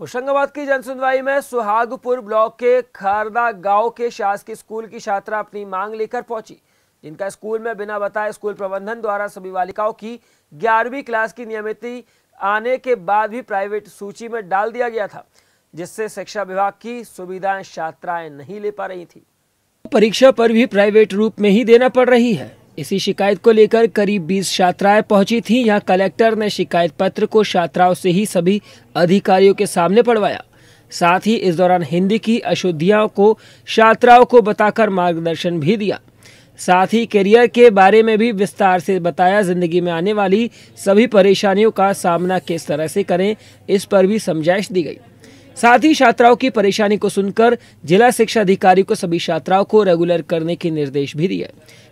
होशंगाबाद की जनसुनवाई में सुहागपुर ब्लॉक के खारदा गाँव के शासकीय स्कूल की छात्रा अपनी मांग लेकर पहुँची, जिनका स्कूल में बिना बताए स्कूल प्रबंधन द्वारा सभी बालिकाओं की ग्यारहवीं क्लास की नियमित आने के बाद भी प्राइवेट सूची में डाल दिया गया था, जिससे शिक्षा विभाग की सुविधाएँ छात्राएँ नहीं ले पा रही थी। परीक्षा पर भी प्राइवेट रूप में ही देना पड़ रही है। इसी शिकायत को लेकर करीब 20 छात्राएँ पहुँची थीं। यहाँ कलेक्टर ने शिकायत पत्र को छात्राओं से ही सभी अधिकारियों के सामने पढ़वाया। साथ ही इस दौरान हिंदी की अशुद्धियों को छात्राओं को बताकर मार्गदर्शन भी दिया। साथ ही करियर के बारे में भी विस्तार से बताया। ज़िंदगी में आने वाली सभी परेशानियों का सामना किस तरह से करें, इस पर भी समझाइश दी गई। साथ ही छात्राओं की परेशानी को सुनकर जिला शिक्षा अधिकारी को सभी छात्राओं को रेगुलर करने के निर्देश भी दिए।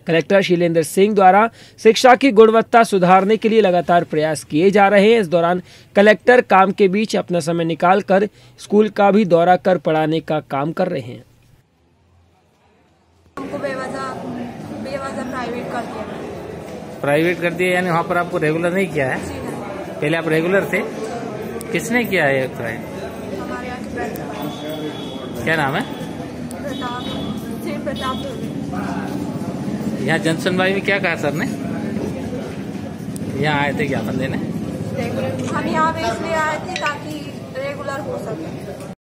कलेक्टर शीलेंद्र सिंह द्वारा शिक्षा की गुणवत्ता सुधारने के लिए लगातार प्रयास किए जा रहे हैं। इस दौरान कलेक्टर काम के बीच अपना समय निकालकर स्कूल का भी दौरा कर पढ़ाने का काम कर रहे हैं। प्राइवेट कर दिया। प्राइवेट कर दिया यानी वहाँ पर आपको रेगुलर नहीं किया है? पहले आप रेगुलर थे? किसने किया है प्राइवेट हमारे यहाँ के प्रताप क्या नाम है। यहाँ जनसन भाई में क्या कहा सर ने? यहाँ आए थे ज्ञापन देने? हम यहाँ इसलिए आए थे ताकि रेगुलर हो सके।